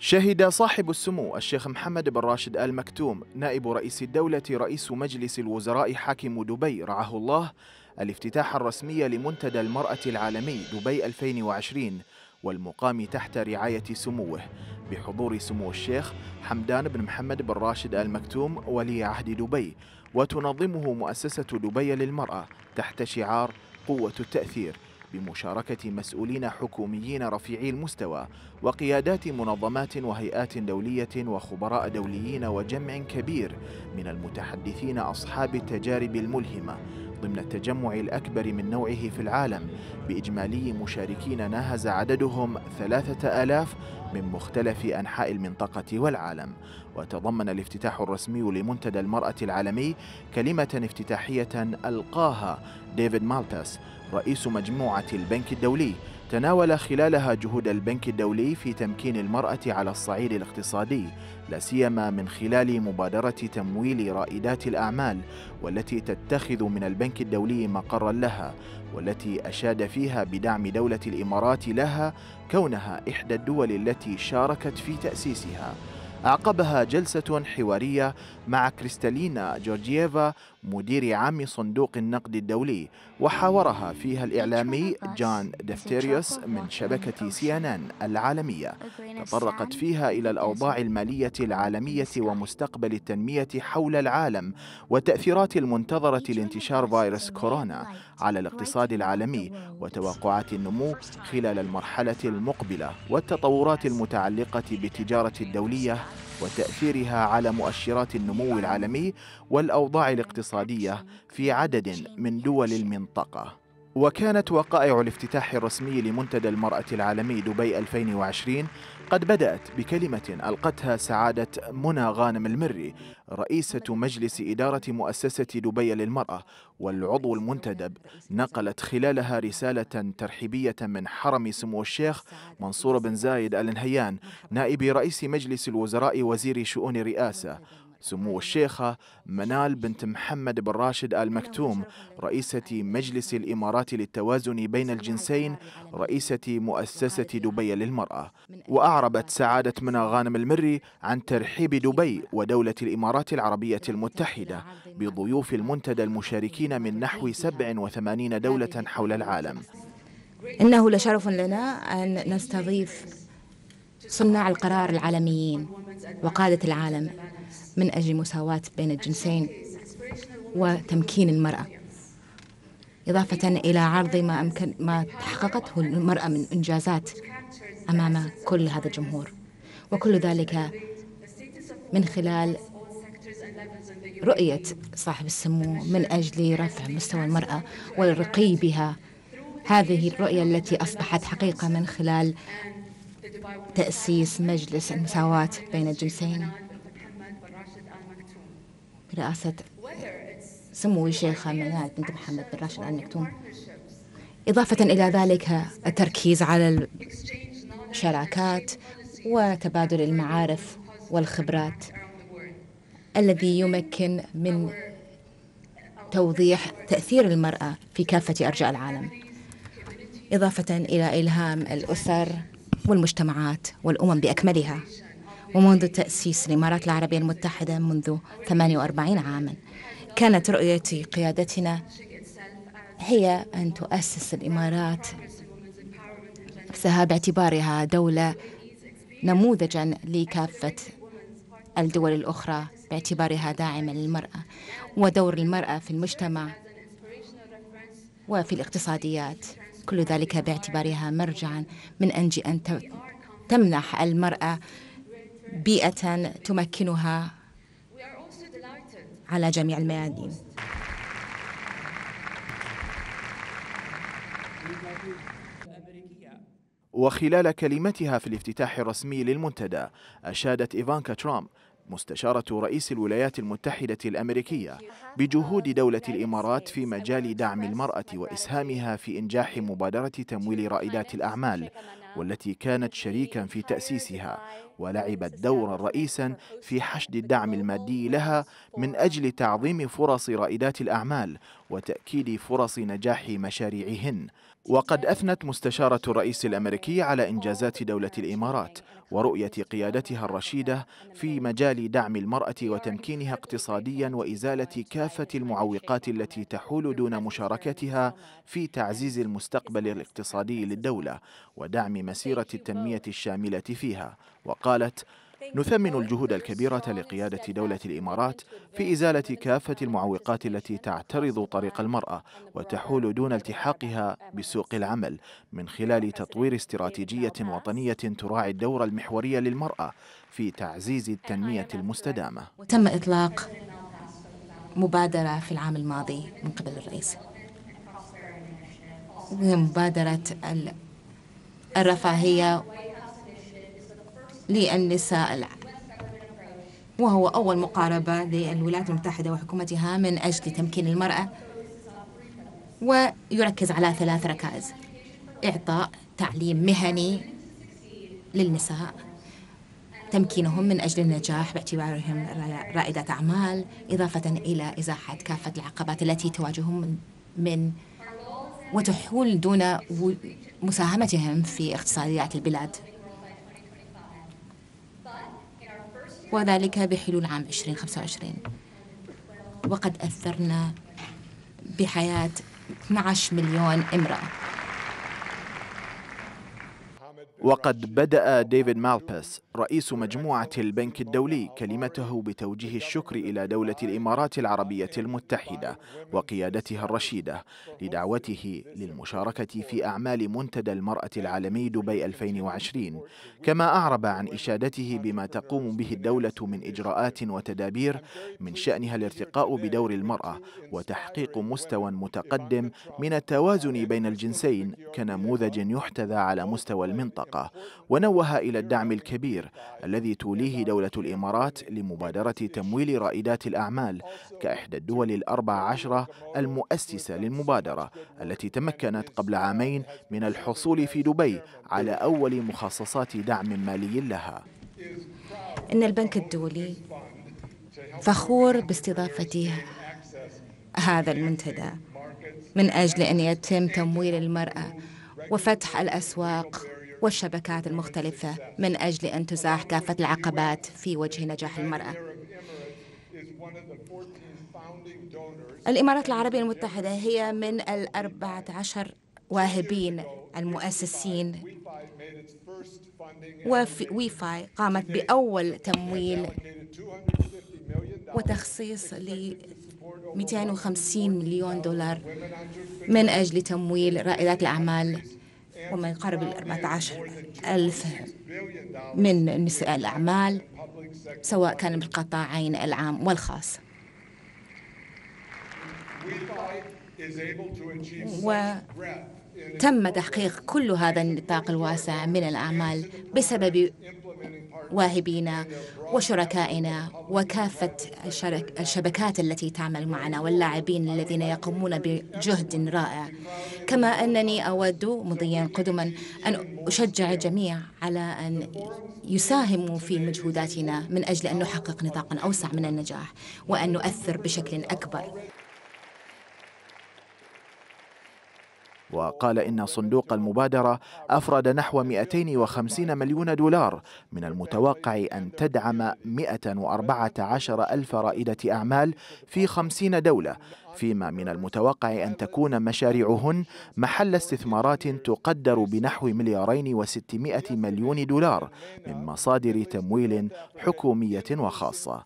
شهد صاحب السمو الشيخ محمد بن راشد آل مكتوم نائب رئيس الدولة رئيس مجلس الوزراء حاكم دبي رعاه الله الافتتاح الرسمي لمنتدى المرأة العالمي دبي 2020 والمقام تحت رعاية سموه. بحضور سمو الشيخ حمدان بن محمد بن راشد آل مكتوم ولي عهد دبي وتنظمه مؤسسة دبي للمرأة تحت شعار قوة التأثير. بمشاركة مسؤولين حكوميين رفيعي المستوى وقيادات منظمات وهيئات دولية وخبراء دوليين وجمع كبير من المتحدثين أصحاب التجارب الملهمة ضمن التجمع الأكبر من نوعه في العالم. بإجمالي مشاركين ناهز عددهم ثلاثة آلاف من مختلف أنحاء المنطقة والعالم. وتضمن الافتتاح الرسمي لمنتدى المرأة العالمي كلمة افتتاحية ألقاها ديفيد مالتاس رئيس مجموعة البنك الدولي. تناول خلالها جهود البنك الدولي في تمكين المرأة على الصعيد الاقتصادي لا سيما من خلال مبادرة تمويل رائدات الأعمال والتي تتخذ من البنك الدولي مقرا لها والتي أشاد فيها بدعم دولة الإمارات لها كونها إحدى الدول التي شاركت في تأسيسها. أعقبها جلسة حوارية مع كريستالينا جورجييفا مدير عام صندوق النقد الدولي وحاورها فيها الإعلامي جان دفتيريوس من شبكة سي إن إن العالمية. تطرقت فيها إلى الأوضاع المالية العالمية ومستقبل التنمية حول العالم والتأثيرات المنتظرة لانتشار فيروس كورونا. على الاقتصاد العالمي وتوقعات النمو خلال المرحلة المقبلة والتطورات المتعلقة بالتجارة الدولية وتأثيرها على مؤشرات النمو العالمي والأوضاع الاقتصادية في عدد من دول المنطقة. وكانت وقائع الافتتاح الرسمي لمنتدى المرأة العالمي دبي 2020 قد بدأت بكلمة ألقتها سعادة منى غانم المري رئيسة مجلس إدارة مؤسسة دبي للمرأة والعضو المنتدب. نقلت خلالها رسالة ترحيبية من حرم سمو الشيخ منصور بن زايد آل نهيان نائب رئيس مجلس الوزراء وزير شؤون الرئاسة. سمو الشيخة منال بنت محمد بن راشد آل مكتوم رئيسة مجلس الإمارات للتوازن بين الجنسين رئيسة مؤسسة دبي للمرأة. وأعربت سعادة منى غانم المري عن ترحيب دبي ودولة الإمارات العربية المتحدة بضيوف المنتدى المشاركين من نحو 87 دولة حول العالم. إنه لشرف لنا أن نستضيف صناع القرار العالميين وقادة العالم. من أجل مساواة بين الجنسين وتمكين المرأة. إضافة إلى عرض ما أمكن ما تحققته المرأة من إنجازات أمام كل هذا الجمهور. وكل ذلك من خلال رؤية صاحب السمو من أجل رفع مستوى المرأة والرقي بها هذه الرؤية التي أصبحت حقيقة من خلال تأسيس مجلس المساواة بين الجنسين. برئاسة سمو الشيخة منال بنت محمد بن راشد آل مكتوم إضافة إلى ذلك التركيز على الشراكات وتبادل المعارف والخبرات الذي يمكن من توضيح تأثير المرأة في كافة أرجاء العالم. إضافة إلى إلهام الأسر والمجتمعات والأمم بأكملها. ومنذ تأسيس الإمارات العربية المتحدة منذ 48 عاما كانت رؤية قيادتنا هي أن تؤسس الإمارات نفسها باعتبارها دولة نموذجا لكافة الدول الأخرى باعتبارها داعمة للمرأة ودور المرأة في المجتمع وفي الاقتصاديات كل ذلك باعتبارها مرجعا من أجل أن تمنح المرأة بيئة تمكنها على جميع الميادين. وخلال كلمتها في الافتتاح الرسمي للمنتدى أشادت إيفانكا ترامب مستشارة رئيس الولايات المتحدة الأمريكية بجهود دولة الإمارات في مجال دعم المرأة وإسهامها في إنجاح مبادرة تمويل رائدات الأعمال والتي كانت شريكا في تأسيسها ولعبت دورا رئيسا في حشد الدعم المادي لها من أجل تعظيم فرص رائدات الأعمال وتأكيد فرص نجاح مشاريعهن. وقد أثنت مستشارة الرئيس الأمريكي على إنجازات دولة الإمارات ورؤية قيادتها الرشيدة في مجال دعم المرأة وتمكينها اقتصاديا وإزالة كافة المعوقات التي تحول دون مشاركتها في تعزيز المستقبل الاقتصادي للدولة ودعم مسيرة التنمية الشاملة فيها. وقالت نثمن الجهود الكبيرة لقيادة دولة الإمارات في إزالة كافة المعوقات التي تعترض طريق المرأة وتحول دون التحاقها بسوق العمل من خلال تطوير استراتيجية وطنية تراعي الدور المحوري للمرأة في تعزيز التنمية المستدامة. وتم إطلاق مبادرة في العام الماضي من قبل الرئيس. مبادرة الرفاهية للنساء وهو أول مقاربة للولايات المتحدة وحكومتها من أجل تمكين المرأة ويركز على ثلاث ركائز إعطاء تعليم مهني للنساء تمكينهم من أجل النجاح باعتبارهم رائدات أعمال إضافة إلى إزاحة كافة العقبات التي تواجههم من وتحول دون مساهمتهم في اقتصاديات البلاد. وذلك بحلول عام 2025 وقد أثرنا بحياة 12 مليون امرأة. وقد بدأ ديفيد مالبس رئيس مجموعة البنك الدولي كلمته بتوجيه الشكر إلى دولة الإمارات العربية المتحدة وقيادتها الرشيدة لدعوته للمشاركة في أعمال منتدى المرأة العالمي دبي 2020 كما أعرب عن إشادته بما تقوم به الدولة من إجراءات وتدابير من شأنها الارتقاء بدور المرأة وتحقيق مستوى متقدم من التوازن بين الجنسين كنموذج يحتذى على مستوى المنطقة. ونوه إلى الدعم الكبير الذي توليه دولة الإمارات لمبادرة تمويل رائدات الأعمال كإحدى الدول الأربع عشرة المؤسسة للمبادرة التي تمكنت قبل عامين من الحصول في دبي على أول مخصصات دعم مالي لها. إن البنك الدولي فخور باستضافته هذا المنتدى من أجل أن يتم تمويل المرأة وفتح الأسواق والشبكات المختلفة من أجل أن تزاح كافة العقبات في وجه نجاح المرأة. الإمارات العربية المتحدة هي من الأربعة عشر واهبين المؤسسين. وفاي قامت بأول تمويل وتخصيص ل 250 مليون دولار من أجل تمويل رائدات الأعمال. وما يقارب ال 14 ألف من نساء الأعمال سواء كان بالقطاعين العام والخاص. وتم تحقيق كل هذا النطاق الواسع من الأعمال بسبب واهبينا وشركائنا وكافة الشبكات التي تعمل معنا واللاعبين الذين يقومون بجهد رائع. كما أنني أود مضيا قدما أن أشجع الجميع على أن يساهموا في مجهوداتنا من أجل أن نحقق نطاقا أوسع من النجاح وأن نؤثر بشكل أكبر. وقال إن صندوق المبادرة أفرد نحو 250 مليون دولار من المتوقع أن تدعم 114 ألف رائدة أعمال في 50 دولة فيما من المتوقع أن تكون مشاريعهن محل استثمارات تقدر بنحو مليارين وستمائة مليون دولار من مصادر تمويل حكومية وخاصة.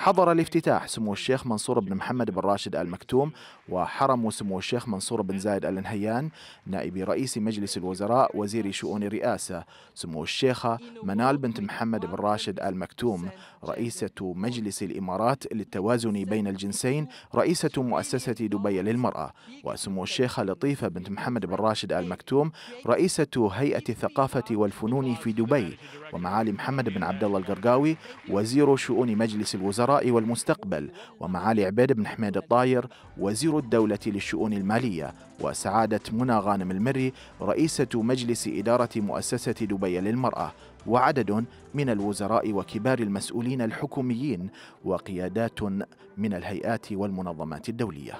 حضر الافتتاح سمو الشيخ منصور بن محمد بن راشد آل مكتوم وحرم سمو الشيخ منصور بن زايد آل نهيان نائب رئيس مجلس الوزراء وزير شؤون الرئاسة سمو الشيخة منال بنت محمد بن راشد آل مكتوم رئيسة مجلس الإمارات للتوازن بين الجنسين رئيسة مؤسسة دبي للمرأة وسمو الشيخة لطيفة بنت محمد بن راشد آل مكتوم رئيسة هيئة الثقافة والفنون في دبي ومعالي محمد بن عبد الله القرقاوي وزير شؤون مجلس الوزراء والمستقبل ومعالي عبيد بن حميد الطاير وزير الدولة للشؤون المالية. وسعادة منى غانم المري رئيسة مجلس إدارة مؤسسة دبي للمرأة وعدد من الوزراء وكبار المسؤولين الحكوميين وقيادات من الهيئات والمنظمات الدولية.